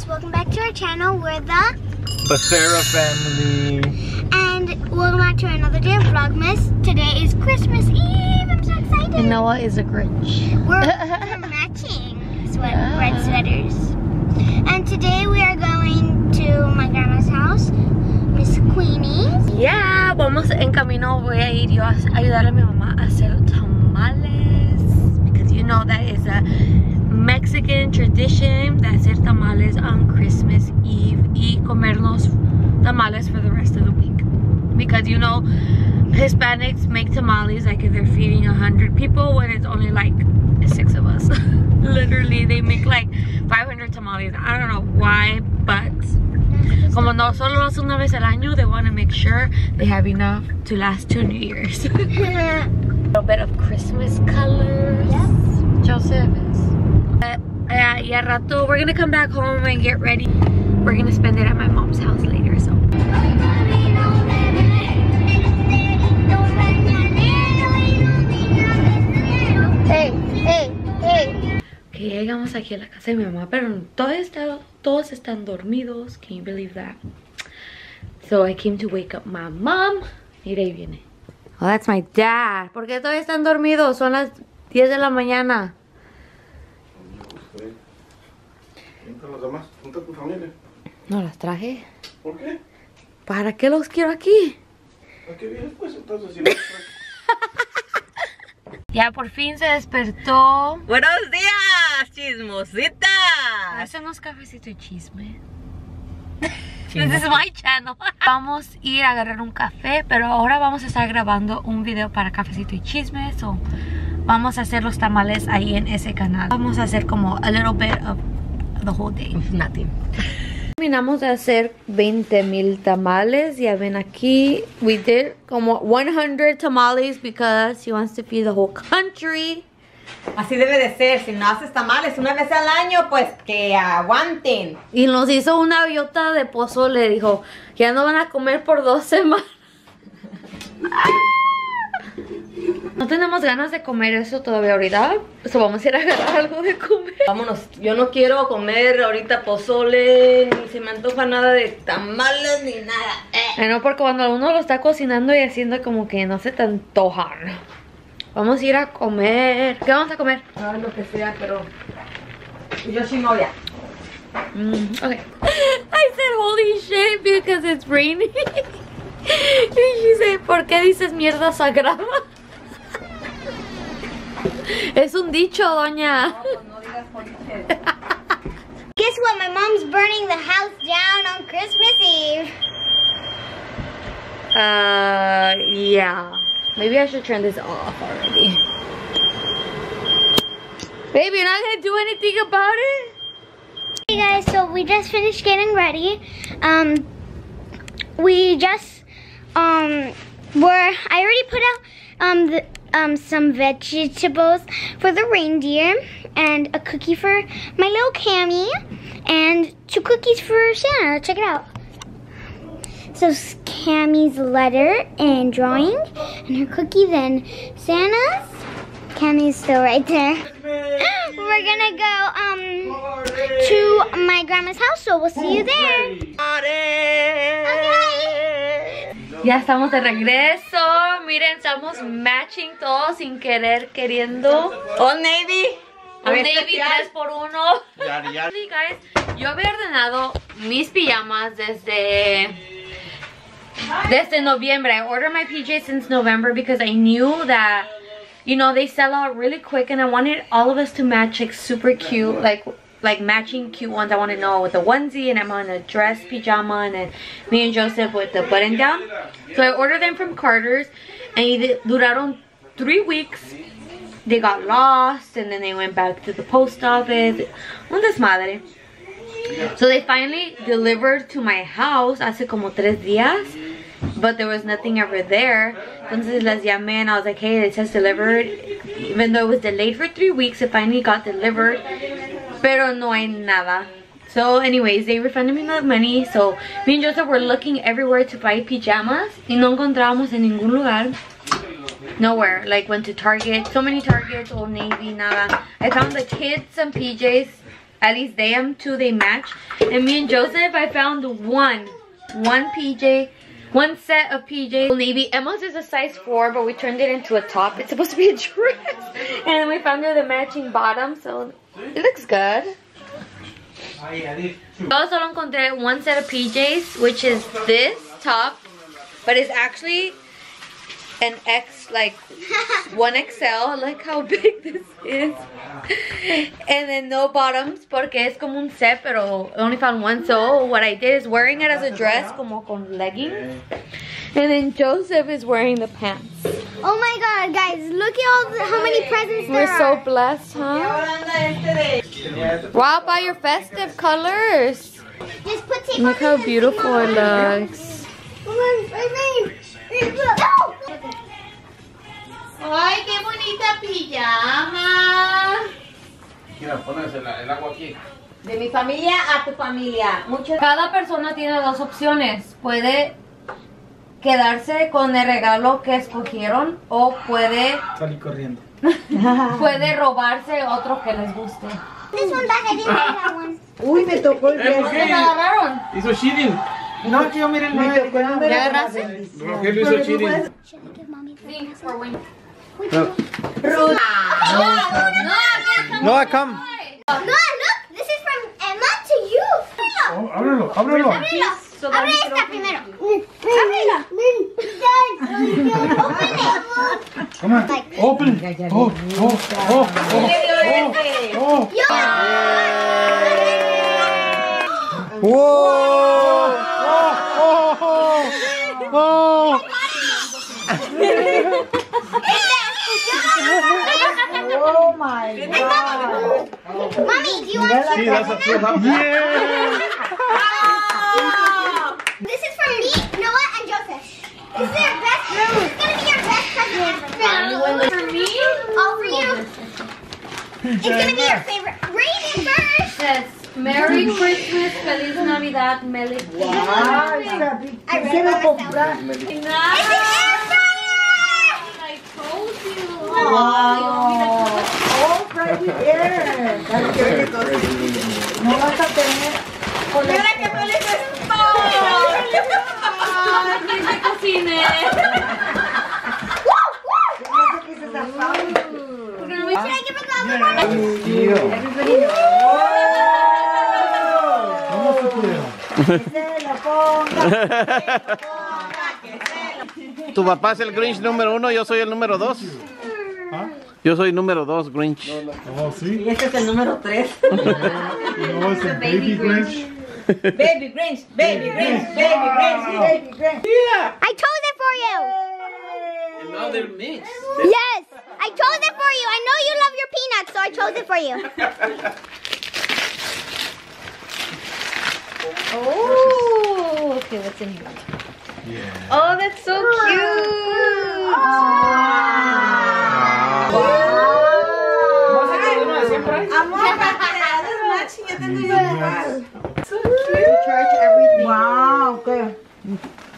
guys, welcome back to our channel. We're the Becerra family. and welcome back to another day of Vlogmas. Today is Christmas Eve. I'm so excited. And Noah is a Grinch. We're, we're matching sweat, red sweaters. And today we are going to my grandma's house, Miss Queenie's. Yeah, vamos en camino. Voy a ir yo a ayudar a mi mamá a hacer tamales. Because you know that is a Mexican tradition de hacer tamales on Christmas Eve y comernos tamales for the rest of the week. Because you know, Hispanics make tamales like if they're feeding a hundred people when it's only like six of us. Literally, they make like 500 tamales. I don't know why, but como no solo lo hacen una vez al año, they want to make sure they have enough to last two New Years. a little bit of Christmas colors. Joseph is. Uh, uh, yeah, rato, we're gonna come back home and get ready. We're gonna spend it at my mom's house later, so. Hey, hey, hey. Que llegamos aquí a la casa de mi mamá, pero todos, está, todos están dormidos. Can you believe that? So I came to wake up my mom. Mira, ahí viene. Oh, that's my dad. ¿Por qué todavía están dormidos? Son las 10 de la mañana. Junta los demás, junta tu familia. No las traje. ¿Por qué? ¿Para qué los quiero aquí? ¿A qué vienes pues entonces? Si no Ya por fin se despertó. Buenos días, chismosita. Es cafecito y chisme. This is my channel. Vamos a ir a agarrar un café, pero ahora vamos a estar grabando un video para cafecito y chisme. So vamos a hacer los tamales ahí en ese canal. Vamos a hacer como a little bit of the whole day. Nothing. Terminamos de hacer 20 mil tamales. Ya ven aquí, we did como 100 tamales because he wants to feed the whole country. Así debe de ser. Si no haces tamales una vez al año, pues que aguanten. Y nos hizo una billota de pozole. Dijo, ya no van a comer por dos semanas. No tenemos ganas de comer eso todavía ahorita. So vamos a ir a agarrar algo de comer. Vámonos. Yo no quiero comer ahorita pozole, ni se me antoja nada de tamales, ni nada. Eh. Bueno, porque cuando uno lo está cocinando y haciendo como que no se te antojan. Vamos a ir a comer. ¿Qué vamos a comer? Ah, lo que sea, pero yo soy novia. Mm, okay. I said holy shit because it's raining. y she said, ¿por qué dices mierda sagrada? es un dicho, doña. Guess what? My mom's burning the house down on Christmas Eve. Uh, yeah. Maybe I should turn this off already. Baby, you're not gonna do anything about it? Hey guys, so we just finished getting ready. Um, we just um were I already put out um the, um some vegetables for the reindeer and a cookie for my little Cammy and two cookies for Santa. Check it out. So Cammy's letter and drawing and her cookie then Santa's. Cammy's still right there. We're gonna go um to my grandma's house, so we'll see you there. Okay. Ya estamos de regreso. Miren, estamos matching todos sin querer, queriendo. Old Navy. Un Navy especial. 3 por 1 Yari, yari. Sí, guys, yo había ordenado mis pijamas desde desde noviembre. I ordered my PJs since November because I knew that you know they sell out really quick and I wanted all of us to match like super cute like like matching cute ones. I want to know with the onesie and I'm on a dress pajama and then me and Joseph with the button down. So I ordered them from Carter's and y duraron three weeks they got lost and then they went back to the post office. Un desmadre. So they finally delivered to my house hace como tres días. But there was nothing ever there. Entonces les llamé and I was like, hey, it says delivered. Even though it was delayed for three weeks, it finally got delivered. Pero no hay nada. So anyways, they refunded me the money. So me and Joseph were looking everywhere to buy pajamas. Y no encontramos en ningún lugar. Nowhere. Like went to Target. So many Targets, Old Navy, nada. I found the kids some PJs. at least them two they match. And me and Joseph, I found one, one PJ, one set of PJs. Navy. Emma's is a size four, but we turned it into a top. It's supposed to be a dress, and we found her the matching bottom, so it looks good. Yo solo encontré one set of PJs, which is this top, but it's actually an X, like one XL. like how big this is. and then no bottoms, porque es como un set, pero I only found one. So what I did is wearing it as a dress, como con leggings. And then Joseph is wearing the pants. Oh my god, guys, look at all the, how many presents there We're so blessed, huh? Ahora anda este de... Wow, by your festive colors. Just put tape Look how beautiful it looks. Oh Ay, qué bonita pijama. Mira, pones el, el agua aquí. De mi familia a tu familia. Muchas Cada persona tiene dos opciones. Puede quedarse con el regalo que escogieron o puede, Salí corriendo. puede robarse otro que les guste. Get that one. Uy, me tocó el Eh, ¿por qué? agarraron? Hizo cheating. No, que yo mire el número ¿Ya agarraste? Rogelio hizo cheating. For. Which one? No, I come. No, look, this is from Emma to you. Oh, ábrelo, ábrelo. Ábrelo. Abre esta primero. Ábrelo. Open it. Come on. Open. Oh, oh, oh, oh, oh. Yo. Whoa! Oh, oh, oh. Oh my God. Mommy, do you want See, to? that's a full house. Yeah. This is from me, Noah, and Joseph. This is your best. It's gonna be your best present ever. For me? All for you. It's gonna be your favorite. Read first. Yes. Merry Christmas, Feliz Navidad, Merry Ay, Sabi, ¿qué se le comprar? It's an air fryer. I told you. Oh, Freddy Air. No vas a tener con el- ¡Mira qué feliz estoy! Ay, que se cocine. Woo, woo. No sé qué es esa fábrica. Should I give it the other one? Que se la ponga. Tu papá es el Grinch número uno, yo soy el número dos. Yo soy número dos, Grinch. Oh, sí. Y este es el número 3. No, es el baby Grinch. Baby Grinch, Baby Grinch, Baby Grinch. Baby Grinch. I chose it for you. They're mixed. Yes, I chose it for you. I know you love your peanuts, so I chose it for you. Oh, okay, what's in here? Oh, that's so cute. matching, ya tengo yo. Charge everything. Wow, qué.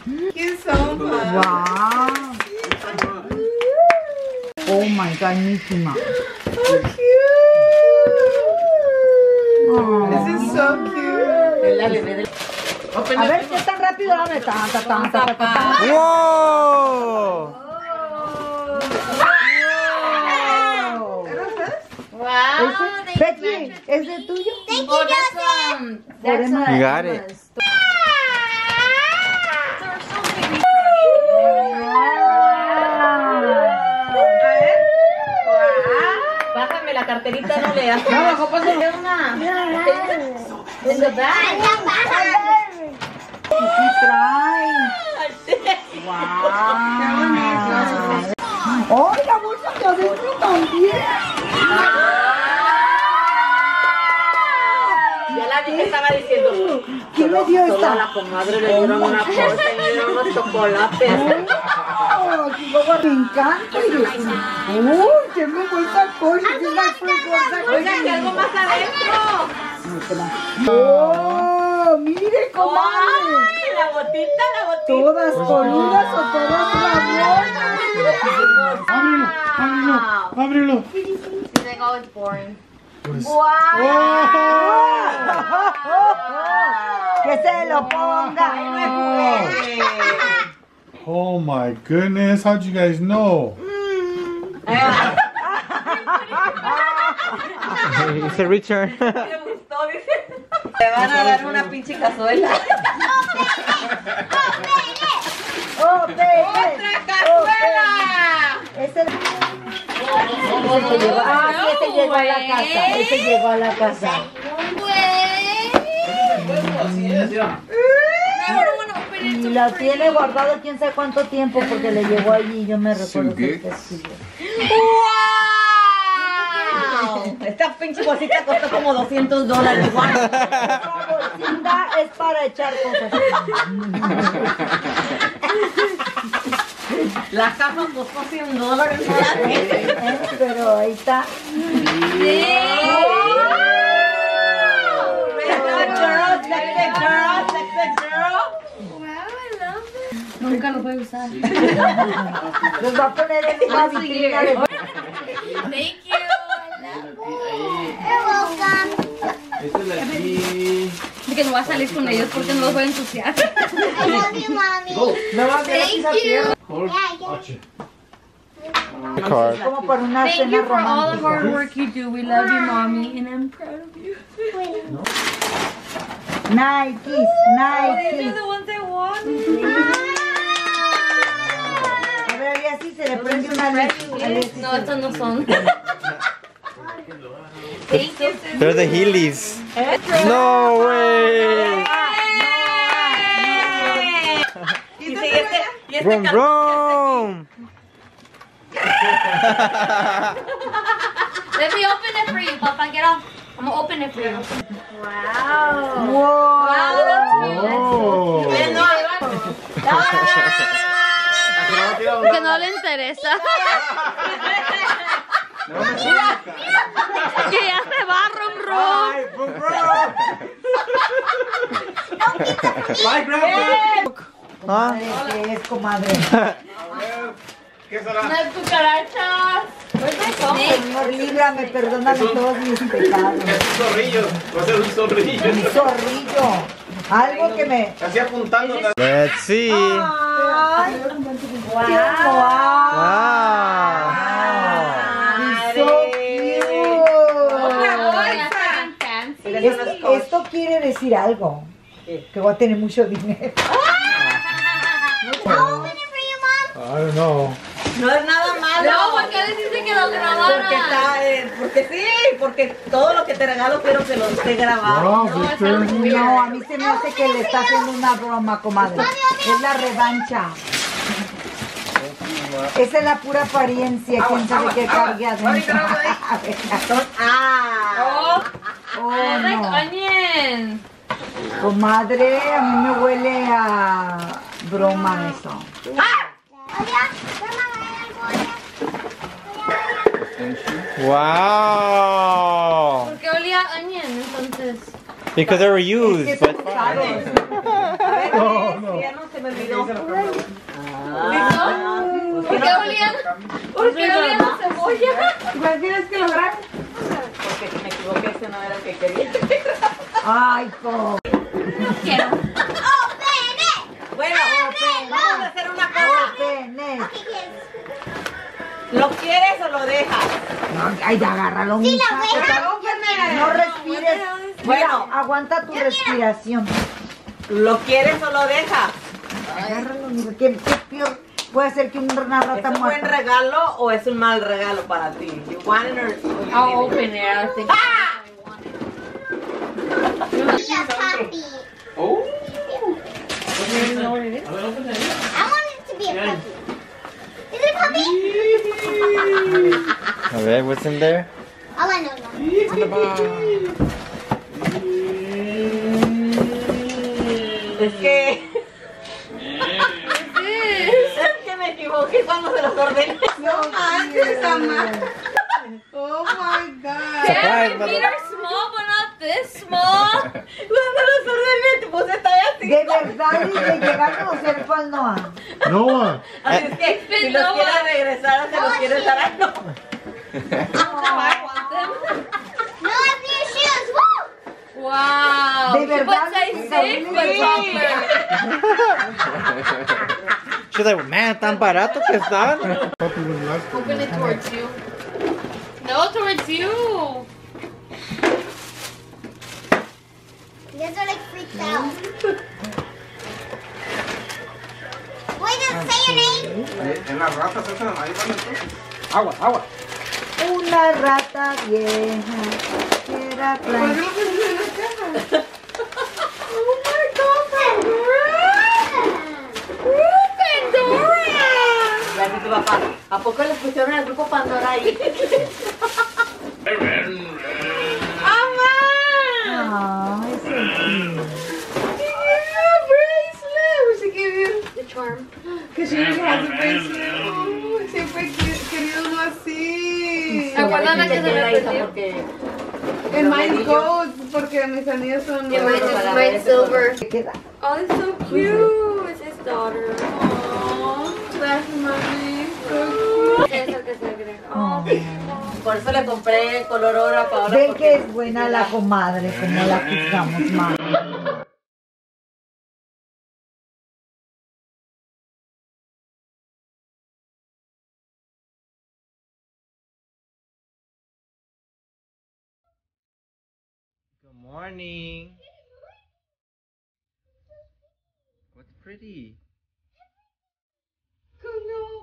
Thank you so much. Wow. Oh my God, Mickey Mouse. So cute. This is so cute. A ver, ¿qué tan rápido dame? Tan, tan, tan, tan, tan, tan. ¡Wow! Wow. Becky, ¿es de tuyo? Thank you, Joseph. Por Emma. You got it. Bájame la carterita, no. No, para hacer una. In the back. ¿Qué trae? Wow. ¡Ay, la bolsa de adentro también! Ya la vi que estaba diciendo. ¿Quién me dio Solo a esta? la comadre le dieron una cosa y le dieron unos chocolates. Oh, Chihuahua, me encanta. Uy, qué me gusta cosa. This is my first bolsa. Oigan, que algo más adentro. Oh, mire, comadre. Ay, la botita. Todas coludas o todas rabonas. Ábrelo, ábrelo, ábrelo. She's like, oh, it's boring. Que se lo ponga. Oh my goodness, how'd you guys know? It's a return. ¿Te gustó? Dice. Te van a dar una pinche cazuela. ¡Oh, Pepe! cazuela! Que llegó. Ah, ese llegó a la casa. Ese llegó a la casa. Y lo tiene guardado quién sabe cuánto tiempo porque le llegó allí. Yo me recuerdo que este sí. ¡Wow! Esta pinche bolsita costó como 200 dólares. Wow. Esta bolsita es para echar cosas. La caja costó 100 dólares solamente. ¿eh? Pero ahí está. Nunca lo voy a usar. Los va a poner en una vitrina de Thank you. You're welcome. Esta es la aquí. De que no voy a salir con ellos porque no los voy a ensuciar. I love you, mommy. Thank you. Yeah, yeah. Card. como una Thank cena you for all the hard work you do. We love you, mommy, and I'm proud of you. Nikes, These are Nikes. the ones I want. A ver, y así se le prende una luz. No, estos no son. Thank you, sis. They're the Heelys. No way. Y si este, y este Brum, cal- brum. Let me open it for you, Papa. Get off. I'm gonna open it for you. Wow. Whoa. Wow. Oh. Que no le interesa. que ya se va, rum rum. Huh? ¿Qué es, comadre? ¿Qué será? Las cucarachas. Señor, líbrame, perdóname todos mis pecados. Es un zorrillo. Va a ser un zorrillo. Un zorrillo. Algo que me... Así apuntando. Let's see. ¡Ay! ¡Wow! Wow. It's so cute. Es- esto quiere decir algo. Que voy a tener mucho dinero. I don't know. No es nada malo. No, ¿por qué dijiste que lo Porque, grabaran? está, eh, porque sí, porque todo lo que te regalo quiero que lo esté grabado. Victor. No, a mí se me hace que le está haciendo una broma, comadre. Es la revancha. Esa es la pura apariencia. ¿Quién sabe qué cargue adentro? Ah. Oh, no. onion. Comadre, a mí me huele a broma eso. Wow. ¿Por qué olía a onion entonces? Because they were Es que used. son But ¿qué es? ya no se me olvidó. Ah, pues ¿Por qué no- olían? ¿Por qué olían a cebolla? Pues tienes que lograr. Si me equivoqué, ese no era el que quería. Ay. Quiero. Bueno, vamos a hacer una cosa. ¿Lo quieres o lo dejas? No, ay, agárralo, mija. No respires. Bueno, aguanta tu respiración. ¿Lo quieres o lo dejas? Agárralo, mija. ¿Qué, qué peor puede ser que una ¿Es rata un buen regalo o es un mal regalo para ti? You want it or- you I'll it? open it. I think. Be a puppy. Oh. I want it to be a puppy. Is it a puppy? a ver, what's in there? Oh, I know. Es que... Es que equivoqué cuando se los ordené. No manches, mamá. Oh my God. Damn, mother- feet are small, but not this small. Cuando los ordené te puse talla así. De verdad, y le llegaron los AirPods Noah. Noah. Así es que si los quieres regresar, se los quieres dar a no. I want them. No, Wow. De She verdad, but. She's like, man, tan barato que están. Open it towards you. No, towards you. You guys are like freaked out. Wait, just say your name. En las ratas esas, ahí van entonces. Agua, agua. Una rata vieja era blanca. Ya dice tu papá, ¿a poco le pusieron al grupo Pandora ahí? Ay, sí. The charm. Acuérdame que se me perdió. Porque En Mine Gold, porque mis anillos son Yeah, mine is mine silver. ¿Qué queda? Oh, it's so cute. It's his daughter. Aw, gracias, mami. So Es el que se agrega. Oh. por eso le compré color oro a Paola. Ven que es buena la comadre, como la juzgamos, mami. Good morning. What's pretty? you're